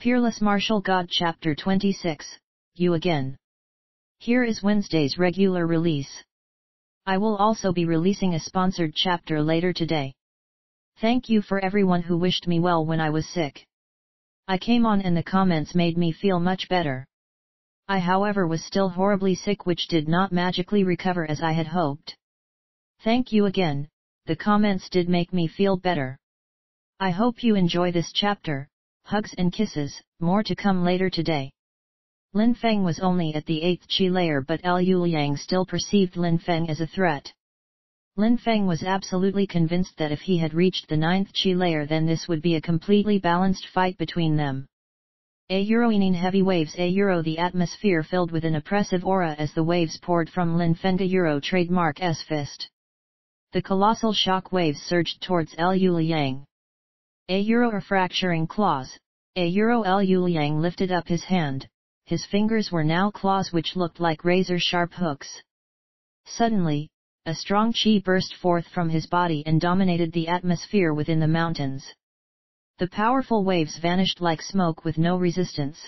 Peerless Martial God Chapter 26, You Again. Here is Wednesday's regular release. I will also be releasing a sponsored chapter later today. Thank you for everyone who wished me well when I was sick. I came on and the comments made me feel much better. I however was still horribly sick which did not magically recover as I had hoped. Thank you again, the comments did make me feel better. I hope you enjoy this chapter, hugs and kisses, more to come later today. Lin Feng was only at the 8th chi layer but Lu Yang still perceived Lin Feng as a threat. Lin Feng was absolutely convinced that if he had reached the 9th chi layer then this would be a completely balanced fight between them. A Euroening heavy waves A Euro the atmosphere filled with an oppressive aura as the waves poured from Lin Fenga Euro trademark S fist. The colossal shock waves surged towards Lu Liang. A Euro a fracturing claws, A Euro Lu Liang lifted up his hand, his fingers were now claws which looked like razor-sharp hooks. Suddenly, a strong chi burst forth from his body and dominated the atmosphere within the mountains. The powerful waves vanished like smoke with no resistance.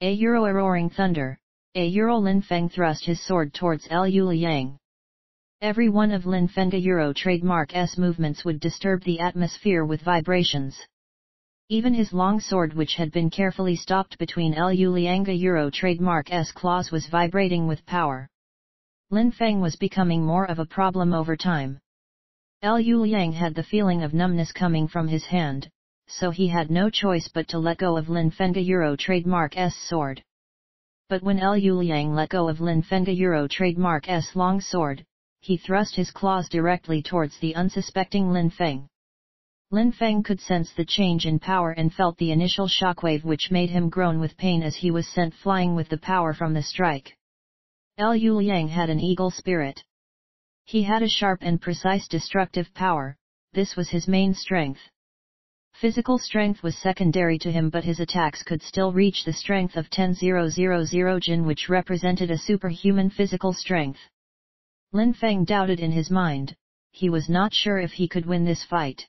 A Euro a roaring thunder, a Euro Lin Feng thrust his sword towards Lu Liang. Every one of Lin Fenga Euro trademark S movements would disturb the atmosphere with vibrations. Even his long sword which had been carefully stopped between Lu Lianga Euro trademark S claws was vibrating with power. Lin Feng was becoming more of a problem over time. Lu Liang had the feeling of numbness coming from his hand, so he had no choice but to let go of Lin Fenga Euro trademark S sword. But when Lu Liang let go of Lin Fenga Euro trademark S long sword, he thrust his claws directly towards the unsuspecting Lin Feng. Lin Feng could sense the change in power and felt the initial shockwave which made him groan with pain as he was sent flying with the power from the strike. Lu Liang had an eagle spirit. He had a sharp and precise destructive power, this was his main strength. Physical strength was secondary to him but his attacks could still reach the strength of 10,000 Jin which represented a superhuman physical strength. Lin Feng doubted in his mind, he was not sure if he could win this fight.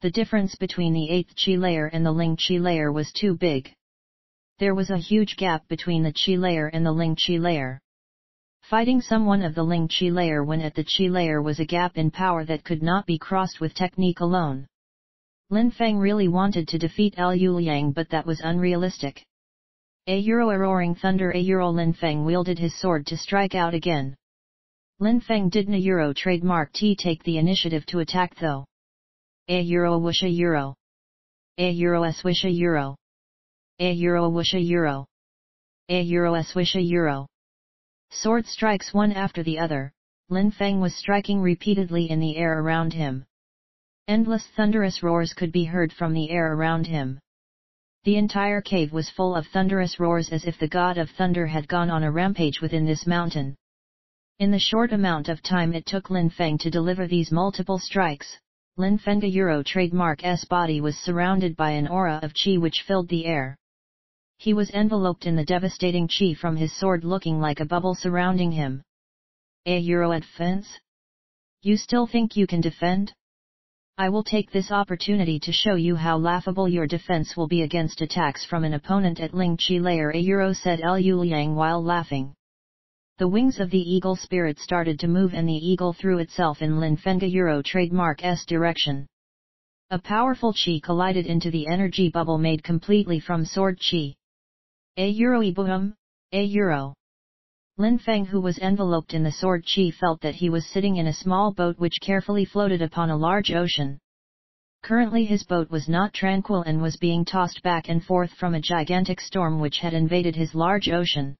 The difference between the 8th Chi layer and the Ling Chi layer was too big. There was a huge gap between the Chi layer and the Ling Chi layer. Fighting someone of the Ling Chi layer when at the Chi layer was a gap in power that could not be crossed with technique alone. Lin Feng really wanted to defeat Lu Liang but that was unrealistic. A Euro a roaring thunder A Euro Lin Feng wielded his sword to strike out again. Lin Feng did a Euro trademark T take the initiative to attack though. A Euro whoosh a Euro. A Euro a swish a Euro. A Euro whoosh a Euro. A Euro a swish a Euro. Sword strikes one after the other, Lin Feng was striking repeatedly in the air around him. Endless thunderous roars could be heard from the air around him. The entire cave was full of thunderous roars as if the god of thunder had gone on a rampage within this mountain. In the short amount of time it took Lin Feng to deliver these multiple strikes, Lin Fenga Euro trademark S body was surrounded by an aura of chi which filled the air. He was enveloped in the devastating chi from his sword looking like a bubble surrounding him. A Euro defense? You still think you can defend? I will take this opportunity to show you how laughable your defense will be against attacks from an opponent at Ling Chi layer a euro said Lu Liang while laughing. The wings of the eagle spirit started to move and the eagle threw itself in Lin Fenga Euro trademark S direction. A powerful chi collided into the energy bubble made completely from sword chi. A euro boom, a euro. Lin Feng who was enveloped in the sword chi felt that he was sitting in a small boat which carefully floated upon a large ocean. Currently his boat was not tranquil and was being tossed back and forth from a gigantic storm which had invaded his large ocean.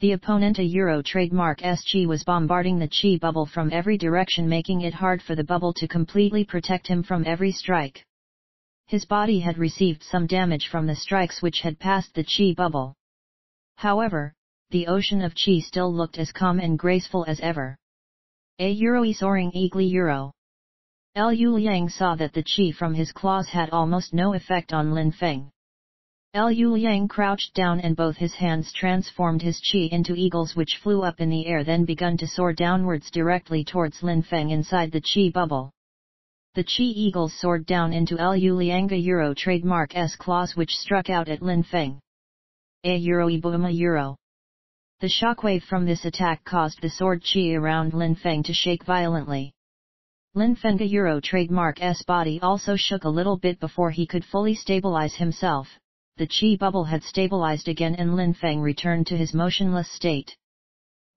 The opponent a Euro trademark SG was bombarding the chi bubble from every direction making it hard for the bubble to completely protect him from every strike. His body had received some damage from the strikes which had passed the chi bubble. However, the ocean of chi still looked as calm and graceful as ever. A euro soaring eagly euro. Lu Liang saw that the chi from his claws had almost no effect on Lin Feng. Lu Liang crouched down and both his hands transformed his chi into eagles which flew up in the air then begun to soar downwards directly towards Lin Feng inside the chi bubble. The Chi Eagles soared down into Lu Lianga Euro trademark S claws which struck out at Lin Feng. A Euro Ibuma Euro. The shockwave from this attack caused the sword Chi around Lin Feng to shake violently. Lin Feng's Euro trademark S body also shook a little bit before he could fully stabilize himself. The Chi bubble had stabilized again and Lin Feng returned to his motionless state.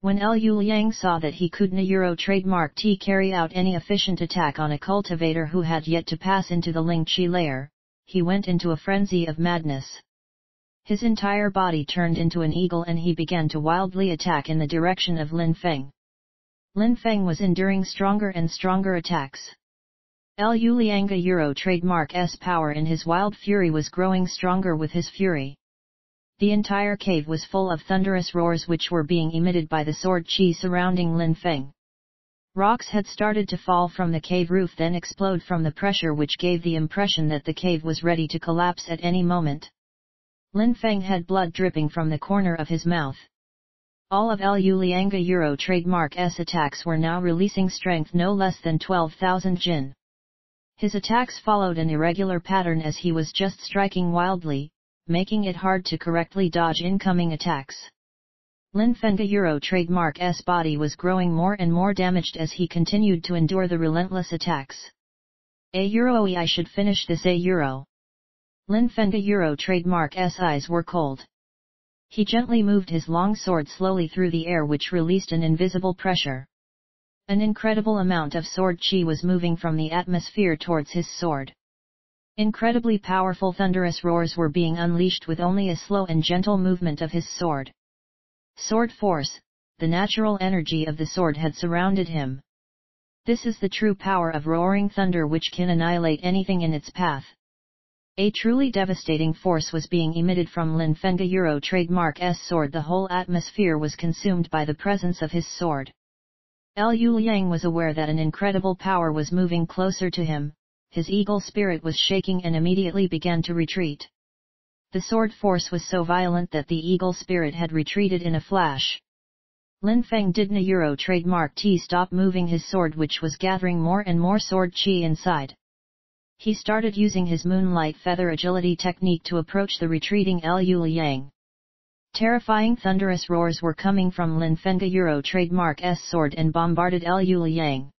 When Lu Liang saw that he couldn't Euro trademark T carry out any efficient attack on a cultivator who had yet to pass into the Ling Chi layer, he went into a frenzy of madness. His entire body turned into an eagle and he began to wildly attack in the direction of Lin Feng. Lin Feng was enduring stronger and stronger attacks. Lianga Euro trademark S power in his wild fury was growing stronger with his fury. The entire cave was full of thunderous roars which were being emitted by the sword chi surrounding Lin Feng. Rocks had started to fall from the cave roof then explode from the pressure which gave the impression that the cave was ready to collapse at any moment. Lin Feng had blood dripping from the corner of his mouth. All of Lianga Euro trademark S attacks were now releasing strength no less than 12,000 jin. His attacks followed an irregular pattern as he was just striking wildly, making it hard to correctly dodge incoming attacks. Lin Fenga Euro trademark S body was growing more and more damaged as he continued to endure the relentless attacks. A Euro I should finish this A Euro. Lin Fenga Euro trademark S eyes were cold. He gently moved his long sword slowly through the air which released an invisible pressure. An incredible amount of sword chi was moving from the atmosphere towards his sword. Incredibly powerful thunderous roars were being unleashed with only a slow and gentle movement of his sword. Sword force, the natural energy of the sword had surrounded him. This is the true power of roaring thunder which can annihilate anything in its path. A truly devastating force was being emitted from Lin Fenga Euro trademark S sword the whole atmosphere was consumed by the presence of his sword. Lu Liang was aware that an incredible power was moving closer to him, his eagle spirit was shaking and immediately began to retreat. The sword force was so violent that the eagle spirit had retreated in a flash. Lin Feng did na Euro trademark T stop moving his sword which was gathering more and more sword chi inside. He started using his moonlight feather agility technique to approach the retreating Lu Liang. Terrifying thunderous roars were coming from Lin Fenga Euro trademark S sword and bombarded Lu Liang.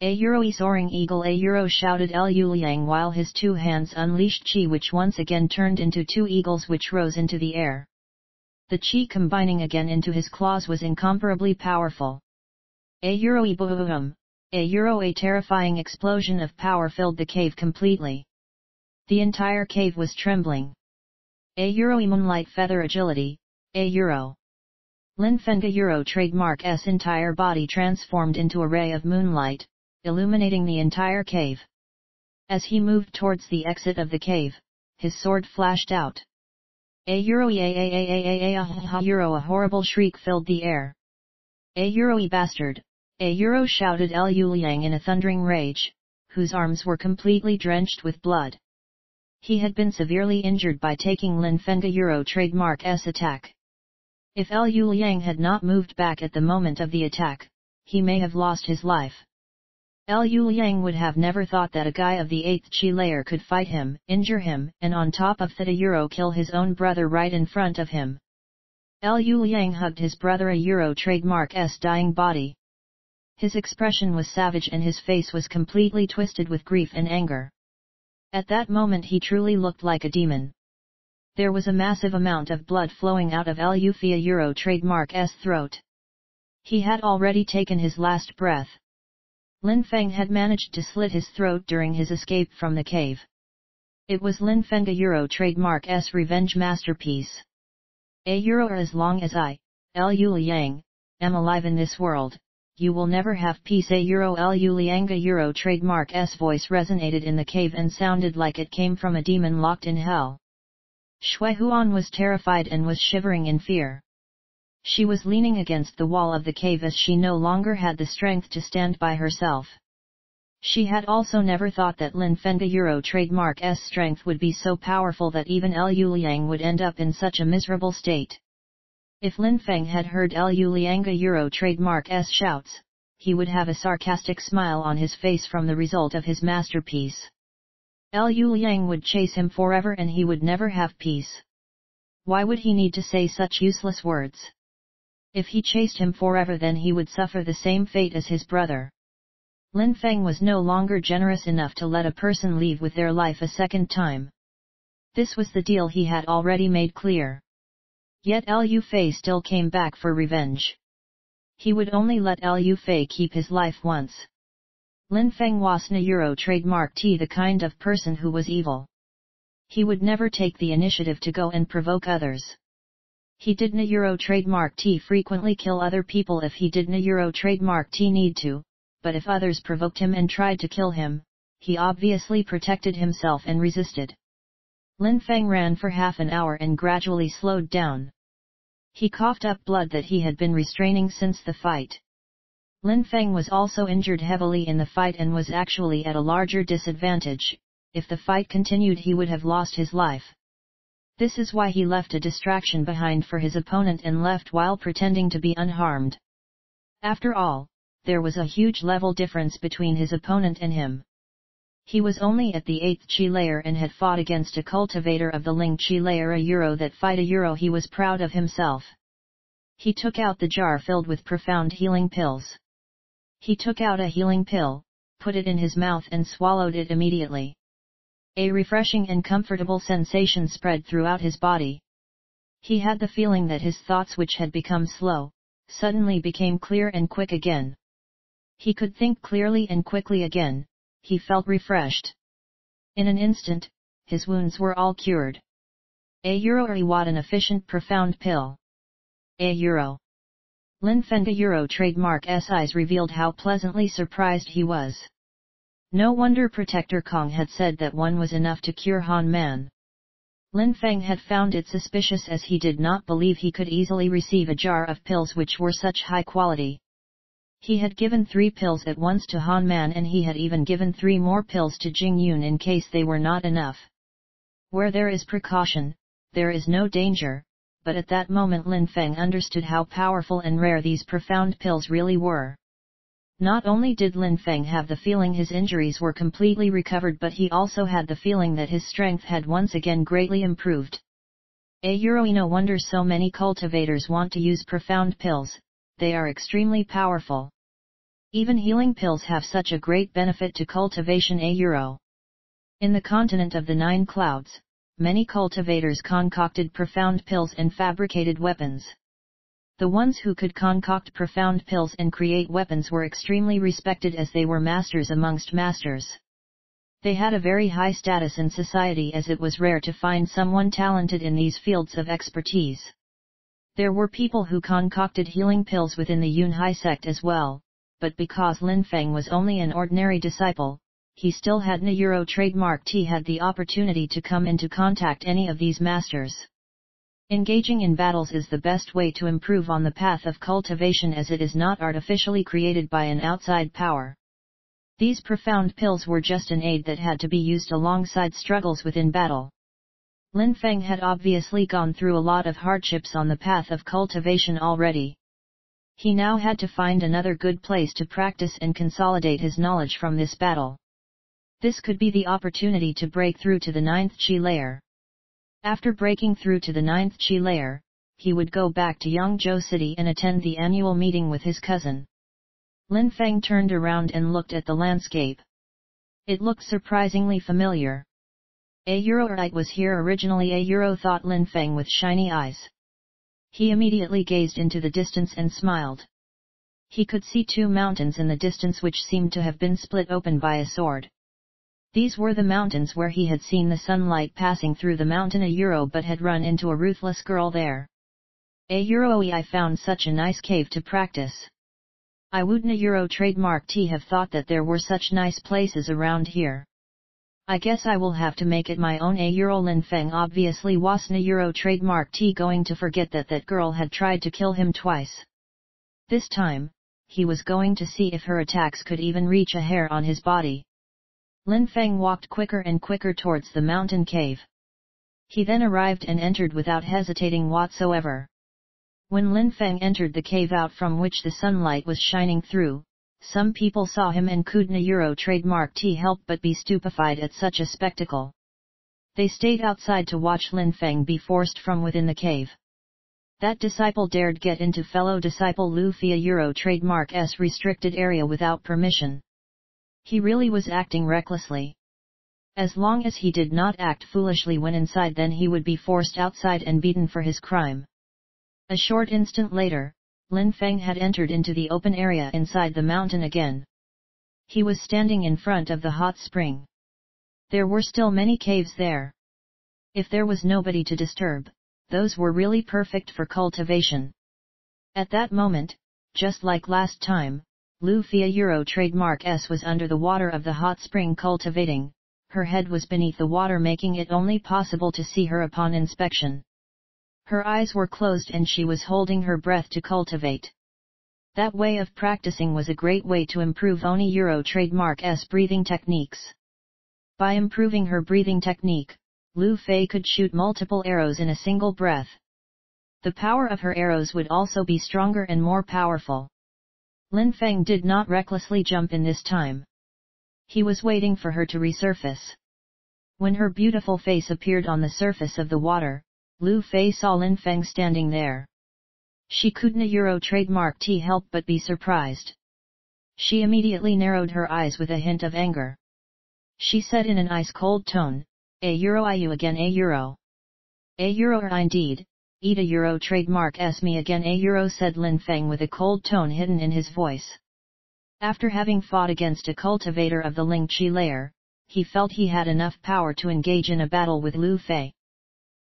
A Euro soaring eagle A Euro shouted Lu Liang while his two hands unleashed chi which once again turned into two eagles which rose into the air. The chi combining again into his claws was incomparably powerful. A Euro boom, a Euro a terrifying explosion of power filled the cave completely. The entire cave was trembling. A Euro moonlight feather agility, A Euro. Lin Fenga Euro trademark S entire body transformed into a ray of moonlight, illuminating the entire cave. As he moved towards the exit of the cave, his sword flashed out. A euro a a a a a a euro a horrible shriek filled the air. A euro bastard, a euro shouted Lu Liang in a thundering rage, whose arms were completely drenched with blood. He had been severely injured by taking Lin Fenga Euro trademark S attack. If Lu Liang had not moved back at the moment of the attack, he may have lost his life. Lu Liang would have never thought that a guy of the 8th Chi layer could fight him, injure him, and on top of that a Euro kill his own brother right in front of him. Lu Liang hugged his brother a Euro trademark S dying body. His expression was savage and his face was completely twisted with grief and anger. At that moment he truly looked like a demon. There was a massive amount of blood flowing out of Lu Fia Euro trademark S throat. He had already taken his last breath. Lin Feng had managed to slit his throat during his escape from the cave. It was Lin Fenga Euro trademark S revenge masterpiece. A Euro as long as I, Lu Liang, am alive in this world, you will never have peace. A Euro Lu Lianga Euro trademark S voice resonated in the cave and sounded like it came from a demon locked in hell. Shui Huan was terrified and was shivering in fear. She was leaning against the wall of the cave as she no longer had the strength to stand by herself. She had also never thought that Lin Fenga Euro trademark S strength would be so powerful that even Lu Liang would end up in such a miserable state. If Lin Feng had heard Lu Lianga Euro trademark S shouts, he would have a sarcastic smile on his face from the result of his masterpiece. Liu Liang would chase him forever and he would never have peace. Why would he need to say such useless words? If he chased him forever then he would suffer the same fate as his brother. Lin Feng was no longer generous enough to let a person leave with their life a second time. This was the deal he had already made clear. Yet Liu Fei still came back for revenge. He would only let Liu Fei keep his life once. Lin Feng was na Euro trademark T the kind of person who was evil. He would never take the initiative to go and provoke others. He did na Euro trademark T frequently kill other people if he did na Euro trademark T need to, but if others provoked him and tried to kill him, he obviously protected himself and resisted. Lin Feng ran for half an hour and gradually slowed down. He coughed up blood that he had been restraining since the fight. Lin Feng was also injured heavily in the fight and was actually at a larger disadvantage, if the fight continued he would have lost his life. This is why he left a distraction behind for his opponent and left while pretending to be unharmed. After all, there was a huge level difference between his opponent and him. He was only at the 8th Chi layer and had fought against a cultivator of the Ling Chi layer a euro that fight a euro he was proud of himself. He took out the jar filled with profound healing pills. He took out a healing pill, put it in his mouth and swallowed it immediately. A refreshing and comfortable sensation spread throughout his body. He had the feeling that his thoughts which had become slow, suddenly became clear and quick again. He could think clearly and quickly again, he felt refreshed. In an instant, his wounds were all cured. A euro what an efficient profound pill. A euro. Lin Fenga Euro trademark SIs revealed how pleasantly surprised he was. No wonder Protector Kong had said that one was enough to cure Han Man. Lin Feng had found it suspicious as he did not believe he could easily receive a jar of pills which were such high quality. He had given three pills at once to Han Man and he had even given three more pills to Jing Yun in case they were not enough. Where there is precaution, there is no danger, but at that moment Lin Feng understood how powerful and rare these profound pills really were. Not only did Lin Feng have the feeling his injuries were completely recovered but he also had the feeling that his strength had once again greatly improved. A Euro no wonder so many cultivators want to use profound pills, they are extremely powerful. Even healing pills have such a great benefit to cultivation A Euro. In the continent of the Nine Clouds, many cultivators concocted profound pills and fabricated weapons. The ones who could concoct profound pills and create weapons were extremely respected as they were masters amongst masters. They had a very high status in society as it was rare to find someone talented in these fields of expertise. There were people who concocted healing pills within the Yunhai sect as well, but because Lin Feng was only an ordinary disciple, he still had na Euro trademark T had the opportunity to come into contact any of these masters. Engaging in battles is the best way to improve on the path of cultivation as it is not artificially created by an outside power. These profound pills were just an aid that had to be used alongside struggles within battle. Lin Feng had obviously gone through a lot of hardships on the path of cultivation already. He now had to find another good place to practice and consolidate his knowledge from this battle. This could be the opportunity to break through to the ninth chi layer. After breaking through to the ninth chi layer, he would go back to Yangzhou City and attend the annual meeting with his cousin. Lin Feng turned around and looked at the landscape. It looked surprisingly familiar. A Euroite was here originally a Euro thought Lin Feng with shiny eyes. He immediately gazed into the distance and smiled. He could see two mountains in the distance which seemed to have been split open by a sword. These were the mountains where he had seen the sunlight passing through the mountain a euro but had run into a ruthless girl there. A euro I found such a nice cave to practice. I wouldn't a euro trademark T have thought that there were such nice places around here. I guess I will have to make it my own a euro Lin Feng obviously wasn't a euro trademark T going to forget that that girl had tried to kill him twice. This time, he was going to see if her attacks could even reach a hair on his body. Lin Feng walked quicker and quicker towards the mountain cave. He then arrived and entered without hesitating whatsoever. When Lin Feng entered the cave out from which the sunlight was shining through, some people saw him and Kudna Euro trademark T help but be stupefied at such a spectacle. They stayed outside to watch Lin Feng be forced from within the cave. That disciple dared get into fellow disciple Lu Fia Euro trademark S restricted area without permission. He really was acting recklessly. As long as he did not act foolishly when inside then he would be forced outside and beaten for his crime. A short instant later, Lin Feng had entered into the open area inside the mountain again. He was standing in front of the hot spring. There were still many caves there. If there was nobody to disturb, those were really perfect for cultivation. At that moment, just like last time, Lu Fia Euro trademark S was under the water of the hot spring cultivating, her head was beneath the water making it only possible to see her upon inspection. Her eyes were closed and she was holding her breath to cultivate. That way of practicing was a great way to improve Oni Euro trademark S breathing techniques. By improving her breathing technique, Lu Fei could shoot multiple arrows in a single breath. The power of her arrows would also be stronger and more powerful. Lin Feng did not recklessly jump in this time. He was waiting for her to resurface. When her beautiful face appeared on the surface of the water, Lu Fei saw Lin Feng standing there. She couldn't a Euro trademark T help but be surprised. She immediately narrowed her eyes with a hint of anger. She said in an ice-cold tone, a euro I you again a euro. A euro er indeed, eat a euro trademark s me again a euro said Lin Feng with a cold tone hidden in his voice. After having fought against a cultivator of the Ling Chi layer, he felt he had enough power to engage in a battle with Lu Fei.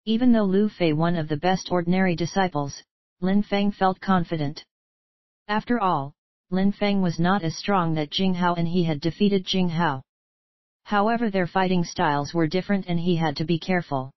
Even though Lu Fei one of the best ordinary disciples, Lin Feng felt confident. After all, Lin Feng was not as strong that Jing Hao and he had defeated Jing Hao. However their fighting styles were different and he had to be careful.